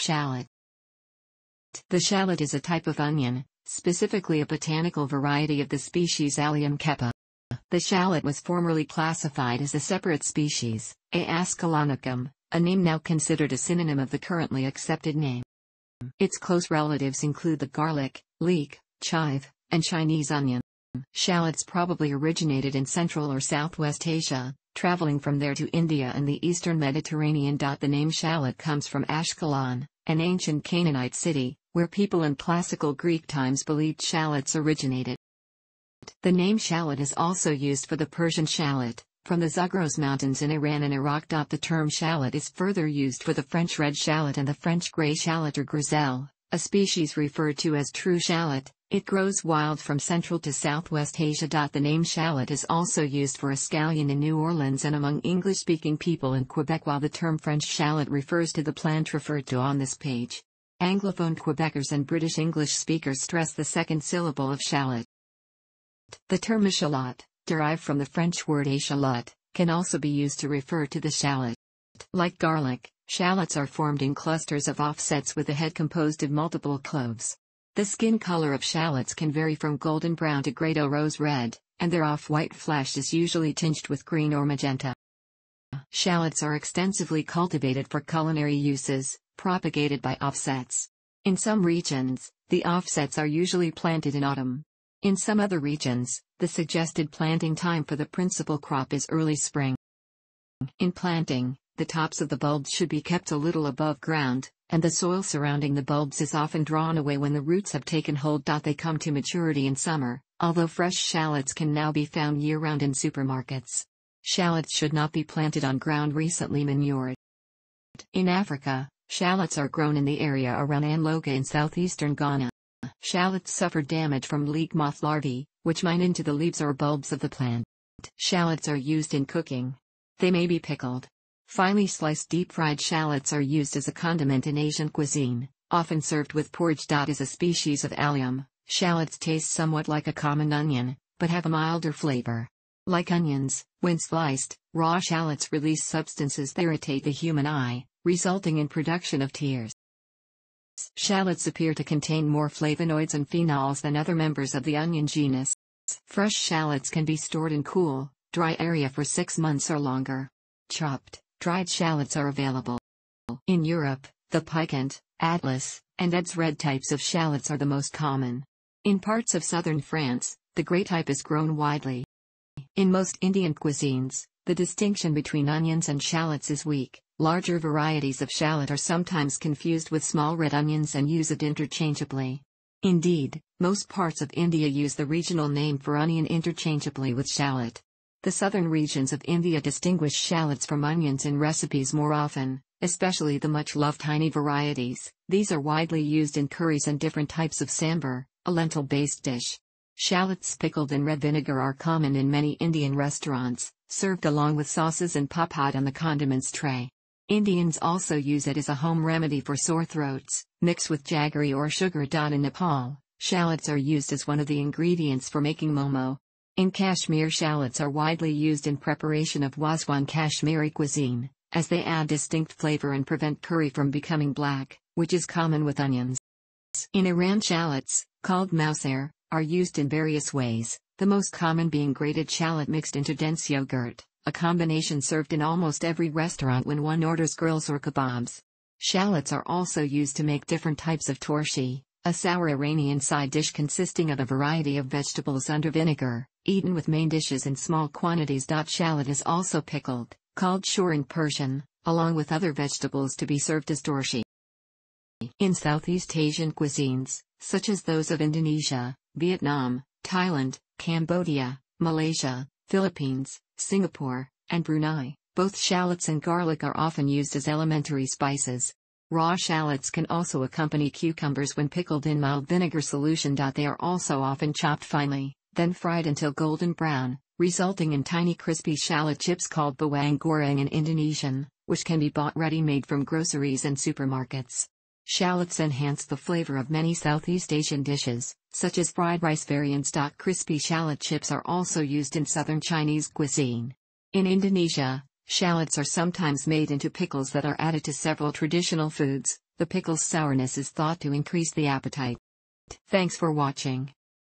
Shallot. The shallot is a type of onion, specifically a botanical variety of the species Allium cepa. The shallot was formerly classified as a separate species, A. ascalonicum, a name now considered a synonym of the currently accepted name. Its close relatives include the garlic, leek, chive, and Chinese onion. Shallots probably originated in Central or Southwest Asia, traveling from there to India and the eastern Mediterranean. The name shallot comes from Ashkelon, an ancient Canaanite city, where people in classical Greek times believed shallots originated. The name shallot is also used for the Persian shallot, from the Zagros Mountains in Iran and Iraq. The term shallot is further used for the French red shallot and the French grey shallot or griselle, a species referred to as true shallot. It grows wild from Central to Southwest Asia. The name shallot is also used for a scallion in New Orleans and among English-speaking people in Quebec while the term French shallot refers to the plant referred to on this page. Anglophone Quebecers and British English speakers stress the second syllable of shallot. The term eschalot, derived from the French word échalote, can also be used to refer to the shallot. Like garlic, shallots are formed in clusters of offsets with a head composed of multiple cloves. The skin color of shallots can vary from golden brown to grado rose red, and their off-white flesh is usually tinged with green or magenta. Shallots are extensively cultivated for culinary uses, propagated by offsets. In some regions, the offsets are usually planted in autumn. In some other regions, the suggested planting time for the principal crop is early spring. In planting, the tops of the bulbs should be kept a little above ground, and the soil surrounding the bulbs is often drawn away when the roots have taken hold. They come to maturity in summer, although fresh shallots can now be found year-round in supermarkets. Shallots should not be planted on ground recently manured. In Africa, shallots are grown in the area around Anloga in southeastern Ghana. Shallots suffer damage from leek moth larvae, which mine into the leaves or bulbs of the plant. Shallots are used in cooking. They may be pickled. Finely sliced deep-fried shallots are used as a condiment in Asian cuisine, often served with porridge. As a species of allium. Shallots taste somewhat like a common onion, but have a milder flavor. Like onions, when sliced, raw shallots release substances that irritate the human eye, resulting in production of tears. Shallots appear to contain more flavonoids and phenols than other members of the onion genus. Fresh shallots can be stored in cool, dry area for six months or longer. Chopped, dried shallots are available. In Europe, the Pikant, atlas, and Ed's red types of shallots are the most common. In parts of southern France, the gray type is grown widely. In most Indian cuisines, the distinction between onions and shallots is weak. Larger varieties of shallot are sometimes confused with small red onions and used interchangeably. Indeed, most parts of India use the regional name for onion interchangeably with shallot. The southern regions of India distinguish shallots from onions in recipes more often, especially the much-loved tiny varieties. These are widely used in curries and different types of sambar, a lentil-based dish. Shallots pickled in red vinegar are common in many Indian restaurants, served along with sauces and papad on the condiments tray. Indians also use it as a home remedy for sore throats, mixed with jaggery or sugar. In Nepal, shallots are used as one of the ingredients for making momo. In Kashmir shallots are widely used in preparation of Wazwan Kashmiri cuisine, as they add distinct flavor and prevent curry from becoming black, which is common with onions. In Iran shallots, called musir, are used in various ways, the most common being grated shallot mixed into dense yogurt a combination served in almost every restaurant when one orders grills or kebabs. Shallots are also used to make different types of torshi, a sour Iranian side dish consisting of a variety of vegetables under vinegar, eaten with main dishes in small quantities. Shallot is also pickled, called shor in Persian, along with other vegetables to be served as torshi. In Southeast Asian cuisines, such as those of Indonesia, Vietnam, Thailand, Cambodia, Malaysia, Philippines, Singapore, and Brunei, both shallots and garlic are often used as elementary spices. Raw shallots can also accompany cucumbers when pickled in mild vinegar solution. They are also often chopped finely, then fried until golden brown, resulting in tiny crispy shallot chips called bawang goreng in Indonesian, which can be bought ready-made from groceries and supermarkets. Shallots enhance the flavor of many Southeast Asian dishes, such as fried rice variants. Crispy shallot chips are also used in southern Chinese cuisine. In Indonesia, shallots are sometimes made into pickles that are added to several traditional foods, The pickle's sourness is thought to increase the appetite. Thanks for watching.